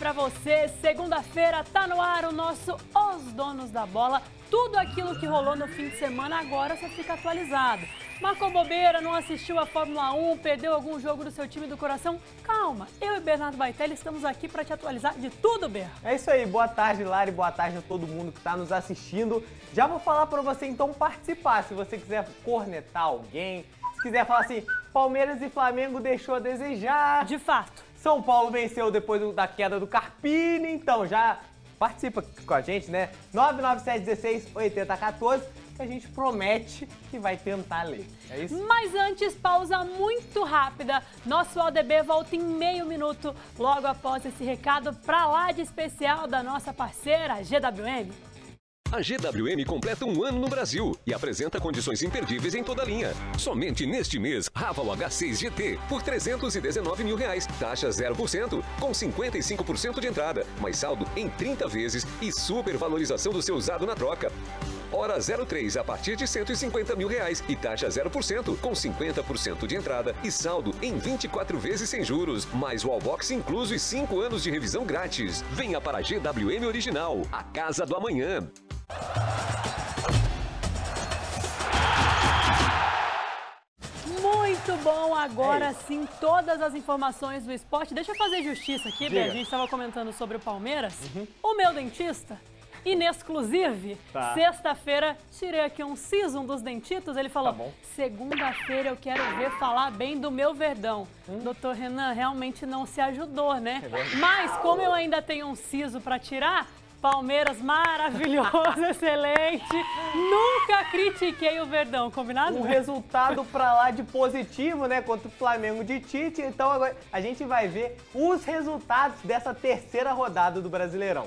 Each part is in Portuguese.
para você. Segunda-feira tá no ar o nosso Os Donos da Bola. Tudo aquilo que rolou no fim de semana agora você fica atualizado. Marcou bobeira, não assistiu a Fórmula 1, perdeu algum jogo do seu time do coração? Calma, eu e Bernardo Baitelli estamos aqui para te atualizar de tudo, Ber. É isso aí, boa tarde, Lari, boa tarde a todo mundo que está nos assistindo. Já vou falar para você então participar, se você quiser cornetar alguém, se quiser falar assim, Palmeiras e Flamengo deixou a desejar. De fato. São Paulo venceu depois da queda do Carpini, então já participa com a gente, né? 99716 8014 que a gente promete que vai tentar ler. É isso? Mas antes, pausa muito rápida. Nosso ODB volta em meio minuto, logo após esse recado pra lá de especial da nossa parceira GWM. A GWM completa um ano no Brasil e apresenta condições imperdíveis em toda a linha. Somente neste mês, Raval H6 GT por 319 mil reais, taxa 0%, com 55% de entrada, mais saldo em 30 vezes e supervalorização do seu usado na troca. Hora 03 a partir de 150 mil reais e taxa 0%, com 50% de entrada e saldo em 24 vezes sem juros, mais wallbox incluso e 5 anos de revisão grátis. Venha para a GWM Original, a casa do amanhã. Muito bom, agora é sim, todas as informações do esporte. Deixa eu fazer justiça aqui, Bem, a gente estava comentando sobre o Palmeiras. Uhum. O meu dentista, inexclusive, tá. sexta-feira, tirei aqui um siso dos dentitos, ele falou, tá segunda-feira eu quero ver falar bem do meu verdão. Hum? Doutor Renan, realmente não se ajudou, né? É Mas como eu ainda tenho um siso para tirar, Palmeiras maravilhoso, excelente. Nunca critiquei o Verdão, combinado? Um resultado pra lá de positivo, né, contra o Flamengo de Tite. Então agora a gente vai ver os resultados dessa terceira rodada do Brasileirão.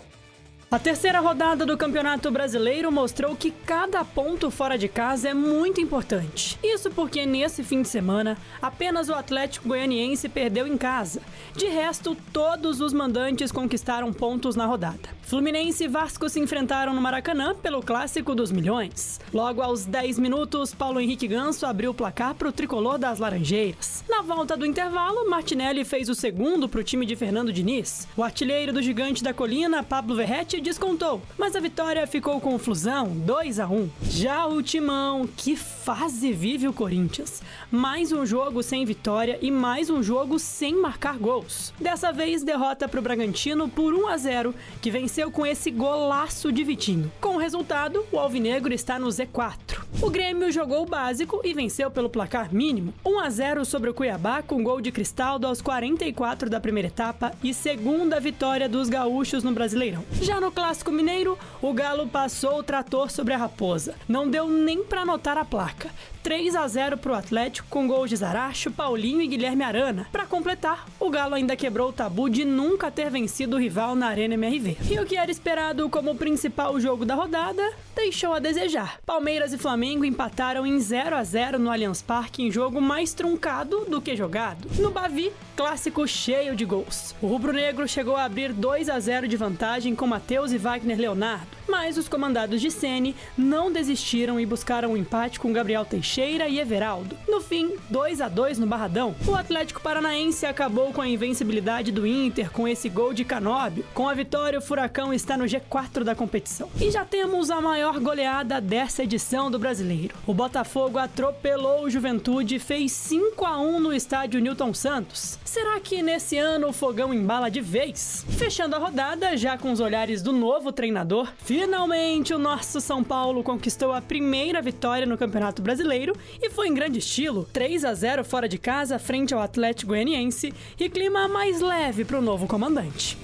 A terceira rodada do Campeonato Brasileiro mostrou que cada ponto fora de casa é muito importante. Isso porque nesse fim de semana, apenas o Atlético Goianiense perdeu em casa. De resto, todos os mandantes conquistaram pontos na rodada. Fluminense e Vasco se enfrentaram no Maracanã pelo Clássico dos Milhões. Logo aos 10 minutos, Paulo Henrique Ganso abriu o placar para o tricolor das Laranjeiras. Na volta do intervalo, Martinelli fez o segundo para o time de Fernando Diniz. O artilheiro do Gigante da Colina, Pablo Verrete, descontou, mas a vitória ficou com flusão 2 a 1. Já o Timão, que fase vive o Corinthians. Mais um jogo sem vitória e mais um jogo sem marcar gols. Dessa vez derrota para o Bragantino por 1 a 0, que venceu com esse golaço de Vitinho. Com o resultado, o Alvinegro está no Z4. O Grêmio jogou o básico e venceu pelo placar mínimo, 1 a 0 sobre o Cuiabá com gol de Cristaldo aos 44 da primeira etapa e segunda vitória dos gaúchos no Brasileirão. Já no Clássico Mineiro, o Galo passou o trator sobre a Raposa. Não deu nem para anotar a placa. 3 a 0 para o Atlético com gols de Zaracho, Paulinho e Guilherme Arana. Para completar, o Galo ainda quebrou o tabu de nunca ter vencido o rival na Arena MRV. E o que era esperado como principal jogo da rodada deixou a desejar. Palmeiras e Flamengo empataram em 0 a 0 no Allianz Parque em jogo mais truncado do que jogado. No Bavi, clássico cheio de gols. O rubro-negro chegou a abrir 2 a 0 de vantagem com Matheus e Wagner Leonardo, mas os comandados de Sene não desistiram e buscaram um empate com Gabriel Teixeira e Everaldo. No fim, 2 a 2 no Barradão. O Atlético Paranaense acabou com a invencibilidade do Inter com esse gol de Canóbio. Com a vitória, o Furacão está no G4 da competição. E já temos a maior goleada dessa edição do Brasileiro. O Botafogo atropelou o Juventude e fez 5 a 1 no estádio Newton Santos. Será que nesse ano o fogão embala de vez? Fechando a rodada, já com os olhares do novo treinador, finalmente o nosso São Paulo conquistou a primeira vitória no Campeonato Brasileiro e foi em grande estilo, 3 a 0 fora de casa frente ao Atlético Goianiense e clima mais leve para o novo comandante.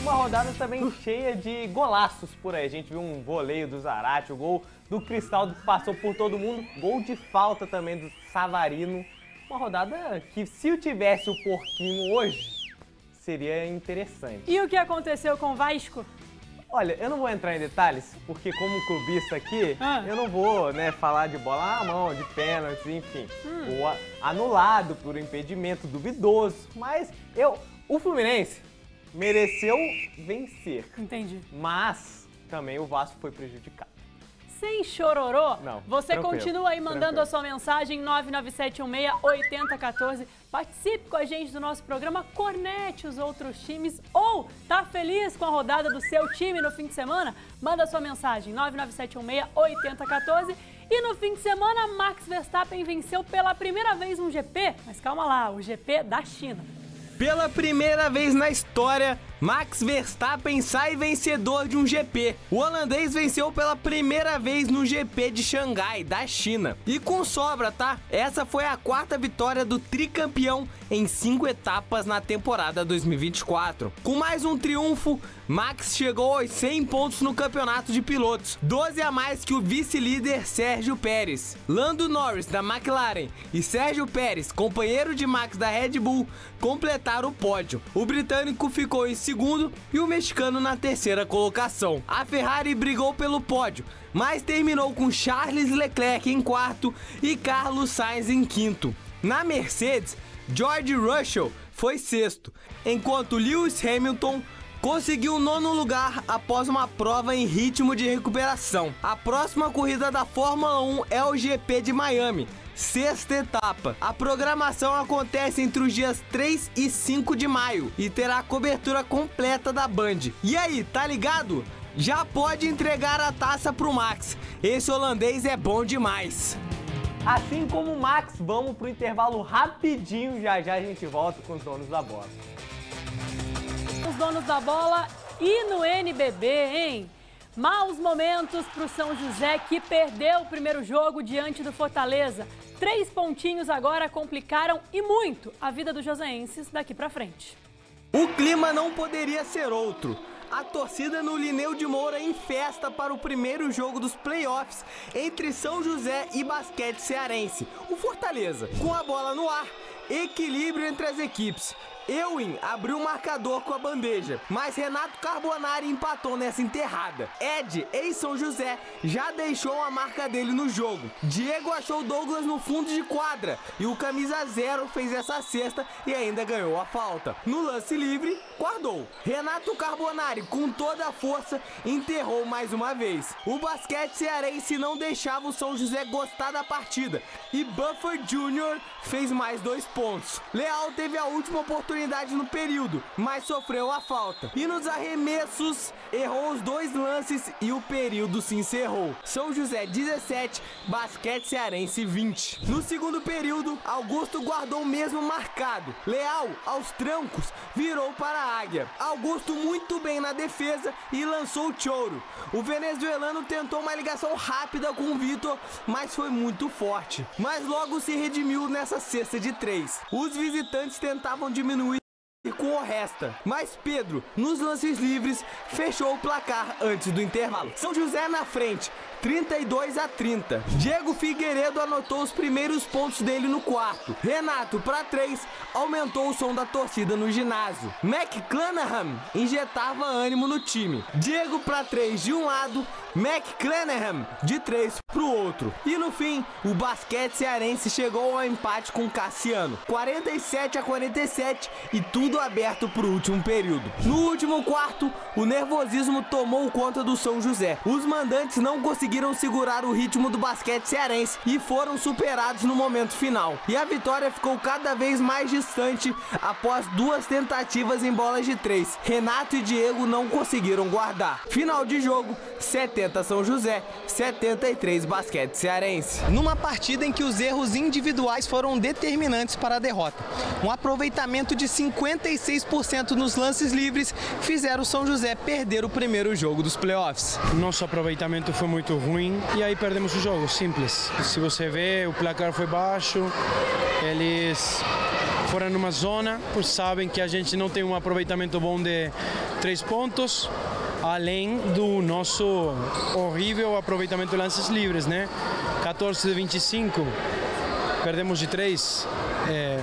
Uma rodada também cheia de golaços por aí. A gente viu um voleio do Zarate, o gol do Cristal que passou por todo mundo, gol de falta também do Savarino. Uma rodada que se eu tivesse o Porquinho hoje, seria interessante. E o que aconteceu com o Vasco? Olha, eu não vou entrar em detalhes, porque como clubista aqui, ah. eu não vou né, falar de bola à mão, de pênaltis, enfim. Hum. Ou anulado por impedimento duvidoso. Mas eu, o Fluminense mereceu vencer. Entendi. Mas também o Vasco foi prejudicado. Sem chororô. Não, Você tranquilo, continua aí mandando tranquilo. a sua mensagem 997168014. Participe com a gente do nosso programa, cornete os outros times ou tá feliz com a rodada do seu time no fim de semana? Manda a sua mensagem 997168014. E no fim de semana, Max Verstappen venceu pela primeira vez um GP, mas calma lá, o GP da China. Pela primeira vez na história, Max Verstappen sai vencedor de um GP. O holandês venceu pela primeira vez no GP de Xangai, da China. E com sobra, tá? Essa foi a quarta vitória do tricampeão em cinco etapas na temporada 2024. Com mais um triunfo, Max chegou aos 100 pontos no campeonato de pilotos, 12 a mais que o vice-líder Sérgio Pérez. Lando Norris, da McLaren, e Sérgio Pérez, companheiro de Max da Red Bull, completaram o pódio. O britânico ficou em segundo e o mexicano na terceira colocação. A Ferrari brigou pelo pódio, mas terminou com Charles Leclerc em quarto e Carlos Sainz em quinto. Na Mercedes, George Russell foi sexto, enquanto Lewis Hamilton conseguiu o nono lugar após uma prova em ritmo de recuperação. A próxima corrida da Fórmula 1 é o GP de Miami. Sexta etapa. A programação acontece entre os dias 3 e 5 de maio e terá a cobertura completa da Band. E aí, tá ligado? Já pode entregar a taça pro Max. Esse holandês é bom demais. Assim como o Max, vamos pro intervalo rapidinho, já já a gente volta com os donos da bola. Os donos da bola e no NBB, hein? Maus momentos para o São José que perdeu o primeiro jogo diante do Fortaleza. Três pontinhos agora complicaram e muito a vida dos joseenses daqui para frente. O clima não poderia ser outro. A torcida no Lineu de Moura em festa para o primeiro jogo dos playoffs entre São José e Basquete Cearense, o Fortaleza. Com a bola no ar, equilíbrio entre as equipes. Ewin abriu o marcador com a bandeja, mas Renato Carbonari empatou nessa enterrada. Ed, ex-São José, já deixou a marca dele no jogo. Diego achou Douglas no fundo de quadra e o camisa zero fez essa cesta e ainda ganhou a falta. No lance livre, guardou. Renato Carbonari, com toda a força, enterrou mais uma vez. O basquete cearense não deixava o São José gostar da partida e Buffer Jr. fez mais dois pontos. Leal teve a última oportunidade no período, mas sofreu a falta. E nos arremessos, errou os dois lances e o período se encerrou. São José 17, Basquete Cearense 20. No segundo período, Augusto guardou o mesmo marcado. Leal, aos trancos, virou para a águia. Augusto muito bem na defesa e lançou o choro. O venezuelano tentou uma ligação rápida com o Vitor, mas foi muito forte. Mas logo se redimiu nessa cesta de três. Os visitantes tentavam diminuir com o resta. Mas Pedro, nos lances livres, fechou o placar antes do intervalo. São José na frente, 32 a 30. Diego Figueiredo anotou os primeiros pontos dele no quarto. Renato, para 3, aumentou o som da torcida no ginásio. McClanahan injetava ânimo no time. Diego para 3 de um lado, McClanahan de 3 pro outro. E no fim, o basquete cearense chegou ao empate com Cassiano. 47 a 47 e tudo aberto pro último período. No último quarto, o nervosismo tomou conta do São José. Os mandantes não conseguiram segurar o ritmo do basquete cearense e foram superados no momento final. E a vitória ficou cada vez mais distante após duas tentativas em bolas de três. Renato e Diego não conseguiram guardar. Final de jogo, 70 São José, 73 Basquete Cearense. Numa partida em que os erros individuais foram determinantes para a derrota. Um aproveitamento de 56% nos lances livres fizeram o São José perder o primeiro jogo dos playoffs. Nosso aproveitamento foi muito ruim e aí perdemos o jogo, simples. Se você vê, o placar foi baixo, eles foram numa zona, pois sabem que a gente não tem um aproveitamento bom de três pontos, além do nosso horrível aproveitamento de lances livres, né? 14 de 25, perdemos de 3, é,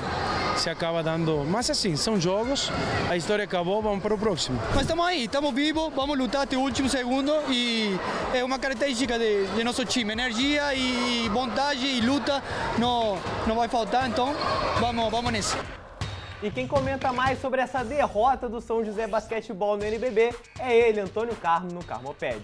se acaba dando. Mas assim, são jogos, a história acabou, vamos para o próximo. Mas estamos aí, estamos vivos, vamos lutar até o último segundo e é uma característica de, de nosso time, energia e vontade e luta não, não vai faltar, então vamos, vamos nessa. E quem comenta mais sobre essa derrota do São José Basquetebol no NBB é ele, Antônio Carmo, no Carmoped.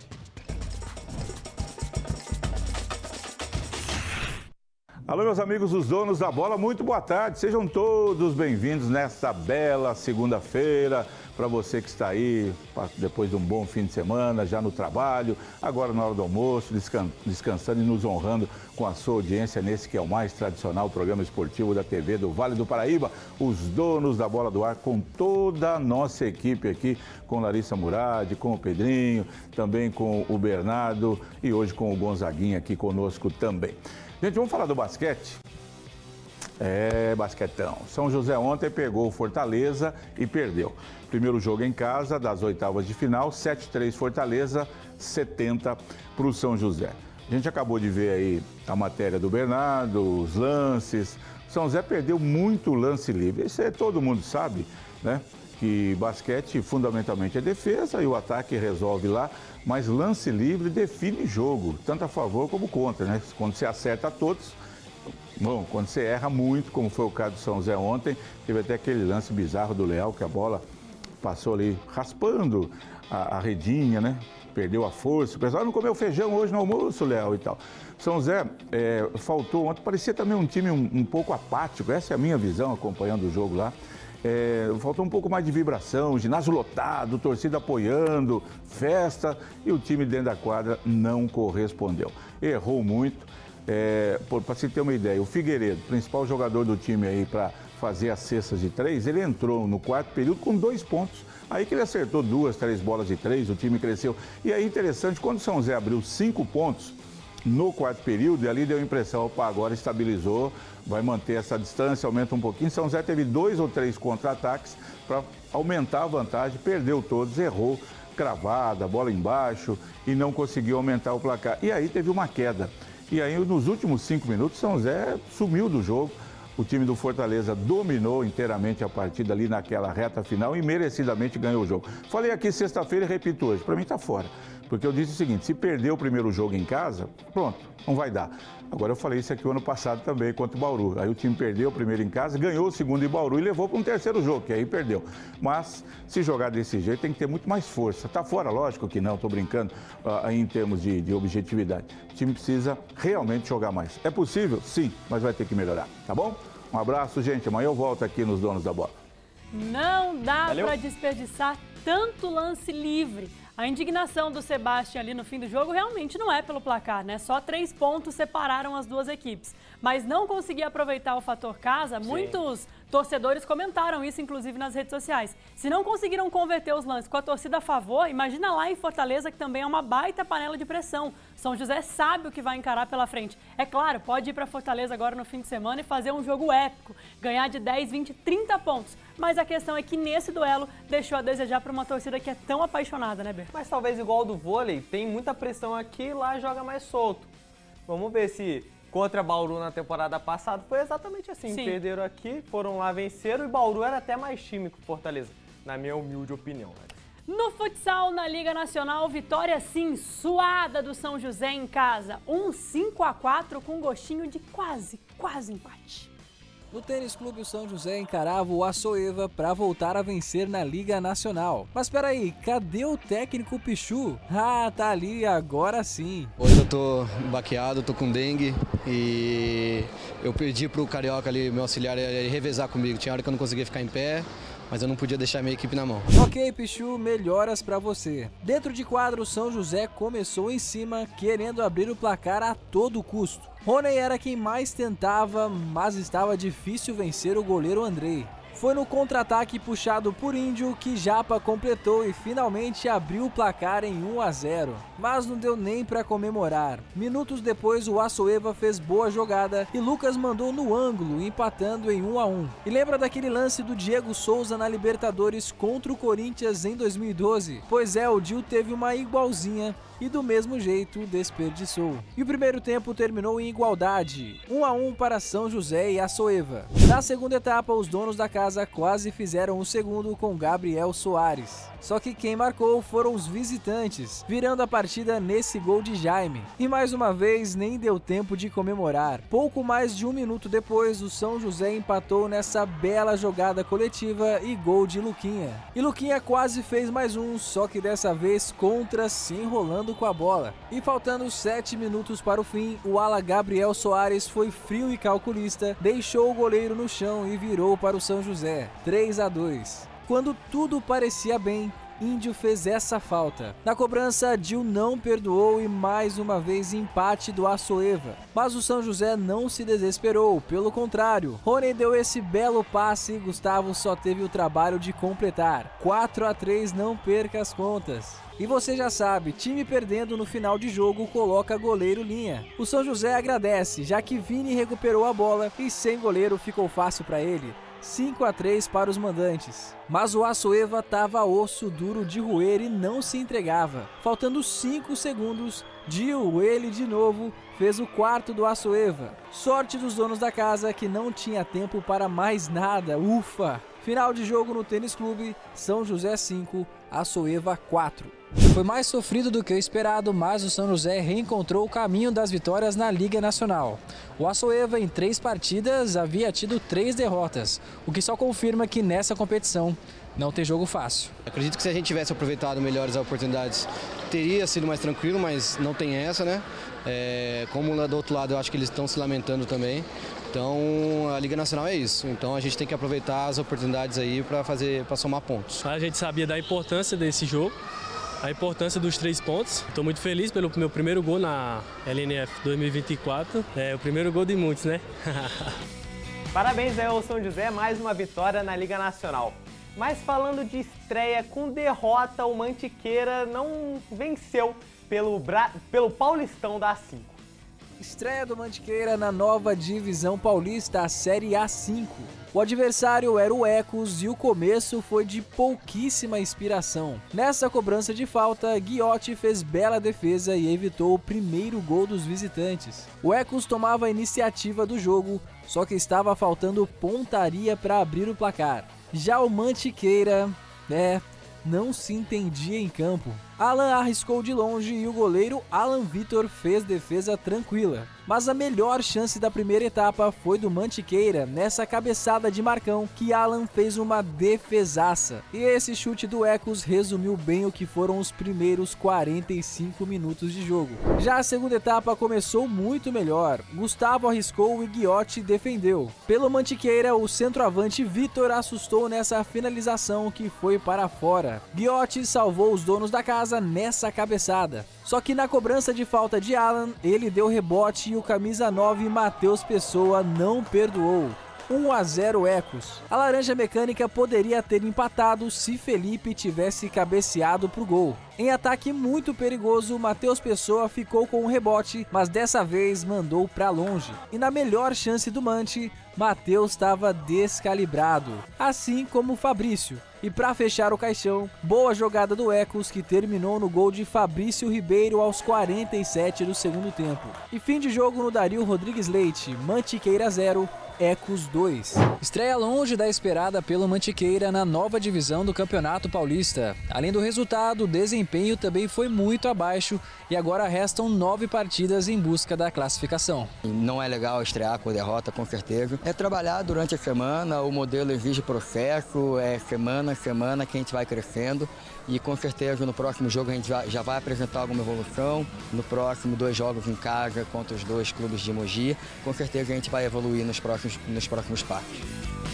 Alô, meus amigos, os donos da bola, muito boa tarde. Sejam todos bem-vindos nesta bela segunda-feira. Para você que está aí depois de um bom fim de semana, já no trabalho, agora na hora do almoço, descansando e nos honrando com a sua audiência nesse que é o mais tradicional programa esportivo da TV do Vale do Paraíba. Os donos da bola do ar, com toda a nossa equipe aqui, com Larissa Murad, com o Pedrinho, também com o Bernardo e hoje com o Gonzaguinha aqui conosco também. Gente, vamos falar do basquete? É, basquetão. São José ontem pegou o Fortaleza e perdeu. Primeiro jogo em casa, das oitavas de final, 7-3 Fortaleza, 70 para o São José. A gente acabou de ver aí a matéria do Bernardo, os lances. São José perdeu muito lance livre. Isso é, todo mundo sabe, né? Que basquete fundamentalmente é defesa e o ataque resolve lá mas lance livre define jogo, tanto a favor como contra, né? Quando você acerta todos, bom, quando você erra muito, como foi o caso do São José ontem, teve até aquele lance bizarro do Leal, que a bola passou ali raspando a, a redinha, né? Perdeu a força. O pessoal não comeu feijão hoje no almoço, Léo e tal. São José é, faltou ontem, parecia também um time um, um pouco apático, essa é a minha visão acompanhando o jogo lá. É, faltou um pouco mais de vibração, ginásio lotado, torcida apoiando, festa e o time dentro da quadra não correspondeu. Errou muito. É, para se ter uma ideia, o Figueiredo, principal jogador do time aí para fazer as cestas de três, ele entrou no quarto período com dois pontos. Aí que ele acertou duas, três bolas de três, o time cresceu. E aí interessante, quando o São Zé abriu cinco pontos, no quarto período e ali deu a impressão, opa, agora estabilizou, vai manter essa distância, aumenta um pouquinho. São José teve dois ou três contra-ataques para aumentar a vantagem, perdeu todos, errou, cravada, bola embaixo e não conseguiu aumentar o placar. E aí teve uma queda. E aí nos últimos cinco minutos, São José sumiu do jogo. O time do Fortaleza dominou inteiramente a partida ali naquela reta final e merecidamente ganhou o jogo. Falei aqui sexta-feira e repito hoje, para mim está fora. Porque eu disse o seguinte: se perder o primeiro jogo em casa, pronto, não vai dar. Agora eu falei isso aqui o ano passado também contra o Bauru. Aí o time perdeu o primeiro em casa, ganhou o segundo em Bauru e levou para um terceiro jogo, que aí perdeu. Mas se jogar desse jeito tem que ter muito mais força. Tá fora, lógico que não, estou brincando uh, em termos de, de objetividade. O time precisa realmente jogar mais. É possível? Sim, mas vai ter que melhorar, tá bom? Um abraço, gente. Amanhã eu volto aqui nos Donos da Bola. Não dá para desperdiçar tanto lance livre. A indignação do Sebastião ali no fim do jogo realmente não é pelo placar, né? Só três pontos separaram as duas equipes. Mas não conseguir aproveitar o fator casa, Sim. muitos torcedores comentaram isso, inclusive, nas redes sociais. Se não conseguiram converter os lances com a torcida a favor, imagina lá em Fortaleza, que também é uma baita panela de pressão. São José sabe o que vai encarar pela frente. É claro, pode ir para Fortaleza agora no fim de semana e fazer um jogo épico, ganhar de 10, 20, 30 pontos. Mas a questão é que nesse duelo deixou a desejar para uma torcida que é tão apaixonada, né, Ber? Mas talvez igual do vôlei, tem muita pressão aqui lá joga mais solto. Vamos ver se contra Bauru na temporada passada foi exatamente assim. Sim. Perderam aqui, foram lá, venceram e Bauru era até mais time que Fortaleza, na minha humilde opinião. Né? No futsal, na Liga Nacional, vitória sim, suada do São José em casa. Um 5 a 4 com gostinho de quase, quase empate. No Tênis Clube São José encarava o Açoeva para voltar a vencer na Liga Nacional. Mas peraí, cadê o técnico Pichu? Ah, tá ali, agora sim. Hoje eu tô baqueado, tô com dengue e eu pedi pro Carioca ali, meu auxiliar, revezar comigo. Tinha hora que eu não conseguia ficar em pé, mas eu não podia deixar minha equipe na mão. Ok, Pichu, melhoras para você. Dentro de quadro, São José começou em cima, querendo abrir o placar a todo custo. Rony era quem mais tentava, mas estava difícil vencer o goleiro Andrei. Foi no contra-ataque puxado por Índio que Japa completou e finalmente abriu o placar em 1 a 0. Mas não deu nem para comemorar. Minutos depois, o Açoeva fez boa jogada e Lucas mandou no ângulo, empatando em 1 a 1. E lembra daquele lance do Diego Souza na Libertadores contra o Corinthians em 2012? Pois é, o Dil teve uma igualzinha e do mesmo jeito desperdiçou. E o primeiro tempo terminou em igualdade, 1 a 1 para São José e Açoeva. Na segunda etapa, os donos da casa quase fizeram o segundo com Gabriel Soares. Só que quem marcou foram os visitantes, virando a partida nesse gol de Jaime. E mais uma vez nem deu tempo de comemorar. Pouco mais de um minuto depois, o São José empatou nessa bela jogada coletiva e gol de Luquinha. E Luquinha quase fez mais um, só que dessa vez contra se enrolando com a bola. E faltando sete minutos para o fim, o ala Gabriel Soares foi frio e calculista, deixou o goleiro no chão e virou para o São José. 3 a 2. Quando tudo parecia bem, Índio fez essa falta. Na cobrança, Dil não perdoou e mais uma vez empate do Açoeva. Mas o São José não se desesperou, pelo contrário. Rony deu esse belo passe e Gustavo só teve o trabalho de completar. 4 a 3 não perca as contas. E você já sabe, time perdendo no final de jogo coloca goleiro linha. O São José agradece, já que Vini recuperou a bola e sem goleiro ficou fácil para ele. 5 a 3 para os mandantes. Mas o Açoeva estava osso duro de roer e não se entregava. Faltando 5 segundos, Dil, ele de novo, fez o quarto do Açoeva. Sorte dos donos da casa que não tinha tempo para mais nada, ufa! Final de jogo no Tênis Clube, São José 5, Açoeva 4. Foi mais sofrido do que o esperado, mas o São José reencontrou o caminho das vitórias na Liga Nacional. O Açoeva, em três partidas, havia tido três derrotas, o que só confirma que nessa competição não tem jogo fácil. Acredito que se a gente tivesse aproveitado melhores oportunidades, teria sido mais tranquilo, mas não tem essa, né? É, como lá do outro lado eu acho que eles estão se lamentando também. Então a Liga Nacional é isso. Então a gente tem que aproveitar as oportunidades aí para fazer, para somar pontos. A gente sabia da importância desse jogo a importância dos três pontos. Estou muito feliz pelo meu primeiro gol na LNF 2024. É o primeiro gol de muitos, né? Parabéns ao São José, mais uma vitória na Liga Nacional. Mas falando de estreia com derrota, o Mantiqueira não venceu pelo, Bra... pelo Paulistão da A5. Estreia do Mantiqueira na nova divisão paulista, a Série A5. O adversário era o Ecos e o começo foi de pouquíssima inspiração. Nessa cobrança de falta, Guiotti fez bela defesa e evitou o primeiro gol dos visitantes. O Ecos tomava a iniciativa do jogo, só que estava faltando pontaria para abrir o placar. Já o Mantiqueira, é, não se entendia em campo. Alan arriscou de longe e o goleiro Alan Vitor fez defesa tranquila. Mas a melhor chance da primeira etapa foi do Mantiqueira, nessa cabeçada de Marcão, que Alan fez uma defesaça. E esse chute do Ecos resumiu bem o que foram os primeiros 45 minutos de jogo. Já a segunda etapa começou muito melhor. Gustavo arriscou e Guiotti defendeu. Pelo Mantiqueira, o centroavante Vitor assustou nessa finalização que foi para fora. Guiotti salvou os donos da casa nessa cabeçada. Só que na cobrança de falta de Alan, ele deu rebote e o camisa 9 Matheus Pessoa não perdoou. 1 a 0 Ecos. A Laranja Mecânica poderia ter empatado se Felipe tivesse cabeceado pro gol. Em ataque muito perigoso, Matheus Pessoa ficou com o um rebote, mas dessa vez mandou para longe. E na melhor chance do Mante, Matheus estava descalibrado, assim como Fabrício. E para fechar o caixão, boa jogada do Ecos que terminou no gol de Fabrício Ribeiro aos 47 do segundo tempo. E fim de jogo no Dario Rodrigues Leite, Mantiqueira 0, Ecos 2. Estreia longe da esperada pelo Mantiqueira na nova divisão do Campeonato Paulista. Além do resultado, o desempenho também foi muito abaixo e agora restam nove partidas em busca da classificação. Não é legal estrear com derrota, com certeza. É trabalhar durante a semana, o modelo exige processo, é semana a semana que a gente vai crescendo e com certeza no próximo jogo a gente já, vai apresentar alguma evolução. No próximo, dois jogos em casa contra os dois clubes de Mogi, com certeza a gente vai evoluir nos próximos, nos próximos passos.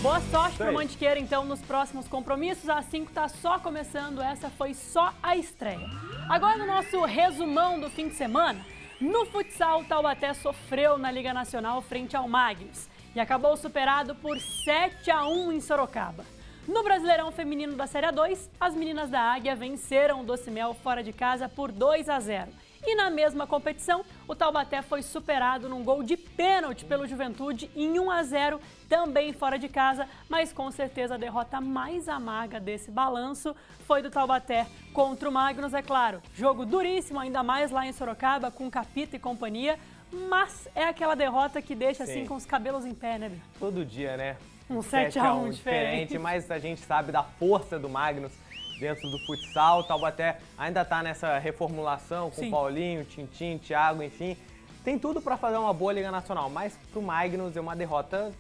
Boa sorte para o Mantiqueira, então, nos próximos compromissos. A 5 está só começando, essa foi só a estreia. Agora, no nosso resumão do fim de semana, no futsal, o Taubaté sofreu na Liga Nacional frente ao Magnus e acabou superado por 7 a 1 em Sorocaba. No Brasileirão Feminino da Série 2, as meninas da Águia venceram o Docimel fora de casa por 2 a 0. E na mesma competição, o Taubaté foi superado num gol de pênalti pelo Juventude em 1 a 0, também fora de casa, mas com certeza a derrota mais amarga desse balanço foi do Taubaté contra o Magnus, é claro. Jogo duríssimo, ainda mais lá em Sorocaba, com Capita e companhia, mas é aquela derrota que deixa assim, Sim. assim com os cabelos em pé, né? Todo dia, né? Um 7 a 1 diferente, diferente. mas a gente sabe da força do Magnus dentro do futsal. O Taubaté ainda tá nessa reformulação com Sim. Paulinho, Tintim, Thiago, enfim. Tem tudo para fazer uma boa Liga Nacional, mas pro Magnus é uma derrota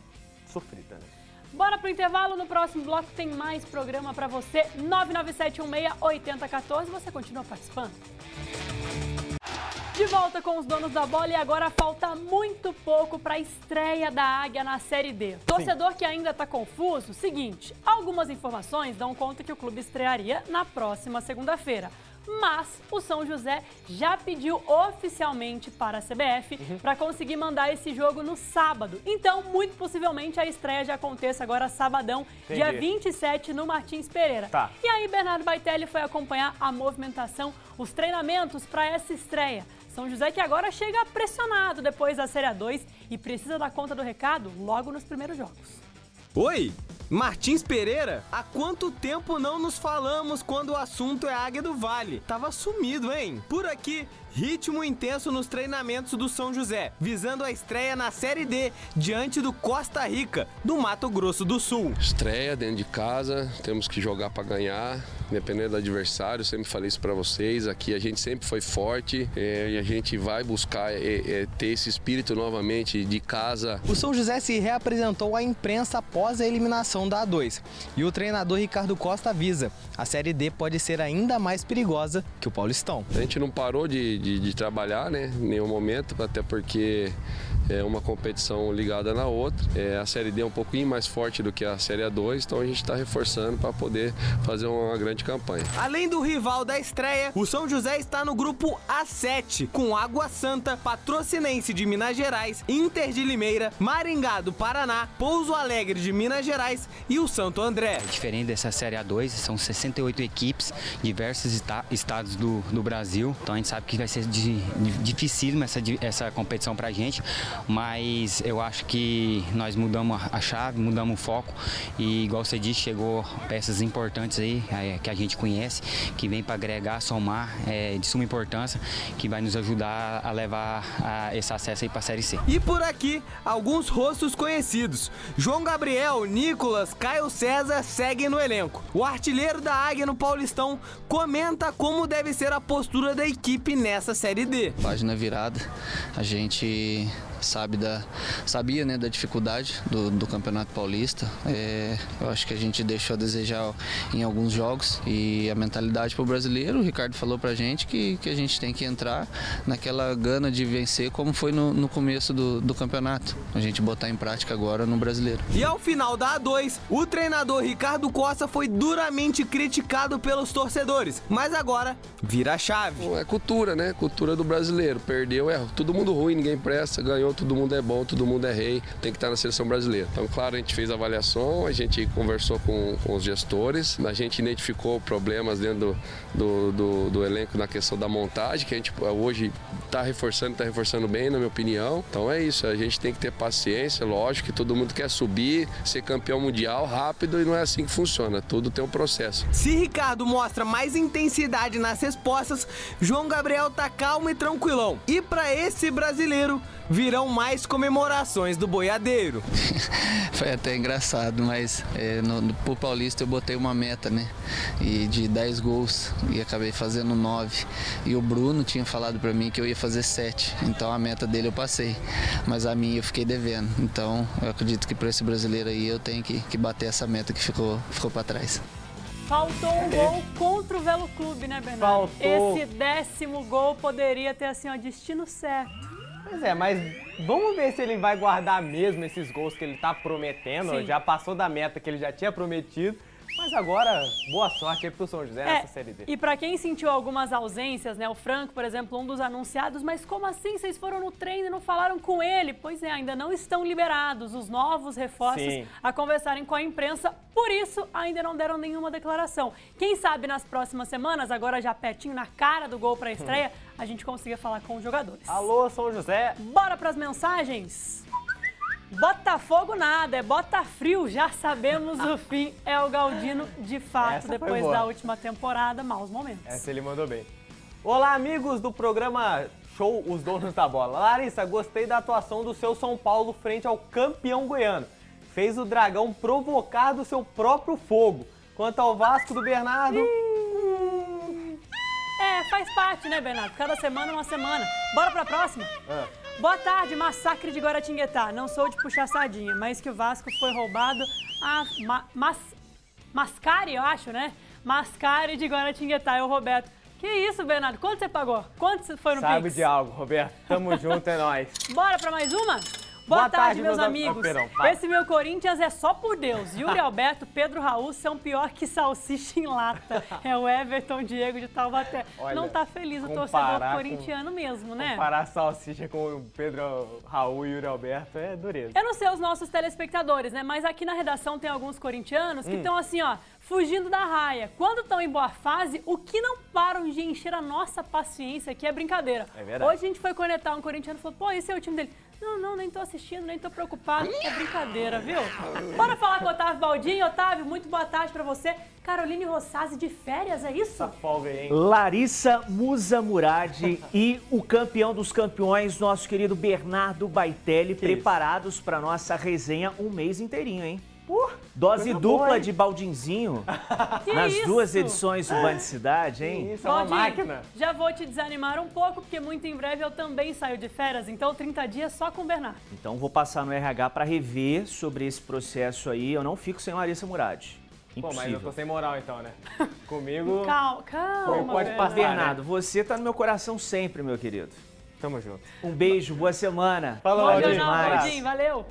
sofrida, né? Bora pro intervalo, no próximo bloco tem mais programa pra você. 997168014, você continua participando. De volta com os donos da bola e agora falta muito pouco para a estreia da Águia na Série D. Torcedor que ainda está confuso, seguinte, algumas informações dão conta que o clube estrearia na próxima segunda-feira. Mas o São José já pediu oficialmente para a CBF para conseguir mandar esse jogo no sábado. Então, muito possivelmente a estreia já aconteça agora sabadão, Entendi. dia 27 no Martins Pereira. Tá. E aí, Bernardo Baitelli foi acompanhar a movimentação, os treinamentos para essa estreia. São José que agora chega pressionado depois da Série A2 e precisa dar conta do recado logo nos primeiros jogos. Oi, Martins Pereira? Há quanto tempo não nos falamos quando o assunto é Águia do Vale? Tava sumido, hein? Por aqui, ritmo intenso nos treinamentos do São José, visando a estreia na Série D diante do Costa Rica, do Mato Grosso do Sul. Estreia dentro de casa, temos que jogar para ganhar, independente do adversário. Sempre falei isso para vocês. Aqui a gente sempre foi forte é, e a gente vai buscar é, é, ter esse espírito novamente de casa. O São José se reapresentou à imprensa após a eliminação da A2 e o treinador Ricardo Costa avisa: a Série D pode ser ainda mais perigosa que o Paulistão. A gente não parou de, de, de trabalhar, né? Em nenhum momento, até porque é uma competição ligada na outra. É, a Série D é um pouquinho mais forte do que a Série A2, então a gente está reforçando para poder fazer uma grande campanha. Além do rival da estreia, o São José está no grupo A7, com Água Santa, Patrocinense de Minas Gerais, Inter de Limeira, Maringá do Paraná, Pouso Alegre de Minas Gerais e o Santo André. Diferente dessa Série A2, são 68 equipes, diversos esta- estados do, do Brasil. Então a gente sabe que vai ser di, di, dificílimo essa, essa competição pra gente, mas eu acho que nós mudamos a- chave, mudamos o foco e, igual você disse, chegou peças importantes aí é, que a gente conhece, que vem para agregar, somar, é, de suma importância, que vai nos ajudar a levar a, esse acesso aí para a Série C. E por aqui, alguns rostos conhecidos. João Gabriel, Nicolas, Caio César seguem no elenco. O artilheiro da Águia no Paulistão comenta como deve ser a postura da equipe nessa Série D. página virada. A gente sabe da, sabia né, da dificuldade do, do Campeonato Paulista. É, eu acho que a gente deixou a desejar em alguns jogos e a mentalidade para o brasileiro, o Ricardo falou para a gente que, que a gente tem que entrar naquela gana de vencer como foi no, no começo do, do campeonato. A gente botar em prática agora no brasileiro. E ao final da A2, o treinador Ricardo Costa foi duramente criticado pelos torcedores, mas agora vira a chave. É cultura, né? Cultura do brasileiro. Perdeu, é todo mundo ruim, ninguém presta, ganhou, todo mundo é bom, todo mundo é rei, tem que estar na seleção brasileira. Então, claro, a gente fez a avaliação, a gente conversou com, com os gestores, a gente identificou problemas dentro do, do, do- do elenco na questão da montagem, que a gente hoje está reforçando, está reforçando bem, na minha opinião. Então é isso, a gente tem que ter paciência, lógico que todo mundo quer subir, ser campeão mundial rápido e não é assim que funciona, tudo tem um processo. Se Ricardo mostra mais intensidade nas respostas, João Gabriel tá calmo e tranquilão. E para esse brasileiro, virão mais comemorações do boiadeiro. Foi até engraçado, mas é, no, no, pro Paulista eu botei uma meta, né? E de 10 gols e acabei fazendo 9. E o Bruno tinha falado pra mim que eu ia fazer 7. Então a meta dele eu passei. Mas a minha eu fiquei devendo. Então eu acredito que pra esse brasileiro aí eu tenho que, que bater essa meta que ficou, ficou pra trás. Faltou um gol contra o Velo Clube, né, Bernardo? Faltou. Esse décimo gol poderia ter, assim, ó, destino certo. Pois é, mas vamos ver se ele vai guardar mesmo esses gols que ele tá prometendo. Sim. Já passou da meta que ele já tinha prometido. Mas agora, boa sorte aí pro São José nessa Série D. É, E pra quem sentiu algumas ausências, né? O Franco, por exemplo, um dos anunciados, mas como assim vocês foram no treino e não falaram com ele? Pois é, ainda não estão liberados os novos reforços Sim. a conversarem com a imprensa, por isso ainda não deram nenhuma declaração. Quem sabe nas próximas semanas, agora já pertinho na cara do gol pra estreia, a gente consiga falar com os jogadores. Alô, São José. Bora pras mensagens? Botafogo nada, é Botafrio, já sabemos o fim. É o Galdino, de fato, Essa depois da última temporada, maus momentos. Essa ele mandou bem. Olá, amigos do programa Show Os Donos da Bola. Larissa, gostei da atuação do seu São Paulo frente ao campeão goiano. fez o dragão provocar do seu próprio fogo. Quanto ao Vasco do Bernardo, É, faz parte, né, Bernardo? Cada semana uma semana. Bora pra próxima? Boa tarde, massacre de Guaratinguetá. Não sou de puxar sardinha, mas que o Vasco foi roubado a ma, mas, Mascare, eu acho, né? Mascare de Guaratinguetá, é o Roberto. Que isso, Bernardo? Quanto você pagou? Quanto foi no sabe Pix? de algo, Roberto. Tamo junto, é nóis. Bora pra mais uma? Boa, Boa tarde, tarde, meus meus am- amigos. Perdão. Esse meu Corinthians é só por Deus. Yuri Alberto, Pedro Raul são pior que salsicha em lata. É o Everton Diego de Taubaté. Olha, Não tá feliz o torcedor com- corintiano mesmo, né? Comparar salsicha com o Pedro Raul e Yuri Alberto é dureza. Eu não sei os nossos telespectadores, né? Mas aqui na redação tem alguns corintianos que Hum. estão assim, ó, fugindo da raia. Quando estão em boa fase, o que não param de encher a nossa paciência aqui é brincadeira. É verdade. Hoje a gente foi conectar um corintiano e falou, pô, esse é o time dele. Não, não, nem tô assistindo, nem tô preocupado. É brincadeira, viu? Bora falar com o Otávio Baldinho. Otávio, muito boa tarde pra você. Caroline Rossazzi de férias, é isso? Folga aí, hein? Larissa Musa Murad e o campeão dos campeões, nosso querido Bernardo Baitelli, preparados para nossa resenha um mês inteirinho, hein? Dose dupla boa, de Baldinzinho Que nas isso? duas edições do Band Cidade, hein? Isso, é uma Baldinho, máquina. Já vou te desanimar um pouco, porque muito em breve eu também saio de férias, então 30 dias só com o Bernardo. Então vou passar no RH para rever sobre esse processo aí. Eu não fico sem Larissa Murad. Pô, mas eu Impossível. tô sem moral então, né? Comigo. Calma, calma. Pode Bernardo. passar, né? Bernardo, você tá no meu coração sempre, meu querido. Tamo junto. Um beijo, boa semana. Falou, demais. Baldinho, valeu.